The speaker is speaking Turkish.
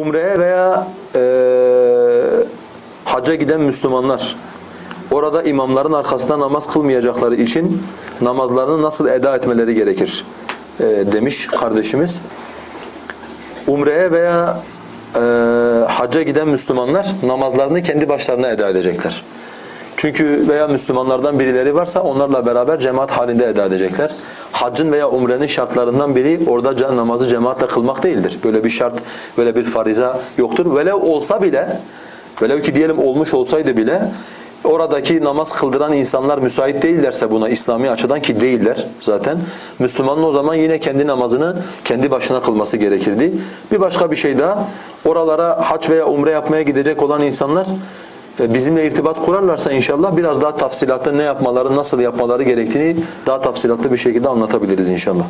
umreye veya e, hacca giden Müslümanlar orada imamların arkasında namaz kılmayacakları için namazlarını nasıl eda etmeleri gerekir e, demiş kardeşimiz. Umreye veya e, hacca giden Müslümanlar namazlarını kendi başlarına eda edecekler. Çünkü veya Müslümanlardan birileri varsa onlarla beraber cemaat halinde eda edecekler. Haccın veya umrenin şartlarından biri orada namazı cemaatle kılmak değildir. Böyle bir şart, böyle bir fariza yoktur. Velev olsa bile, velev ki diyelim olmuş olsaydı bile oradaki namaz kıldıran insanlar müsait değillerse buna İslami açıdan ki değiller zaten. Müslümanın o zaman yine kendi namazını kendi başına kılması gerekirdi. Bir başka bir şey daha, oralara hac veya umre yapmaya gidecek olan insanlar bizimle irtibat kurarlarsa inşallah biraz daha tafsilatlı ne yapmaları, nasıl yapmaları gerektiğini daha tafsilatlı bir şekilde anlatabiliriz inşallah.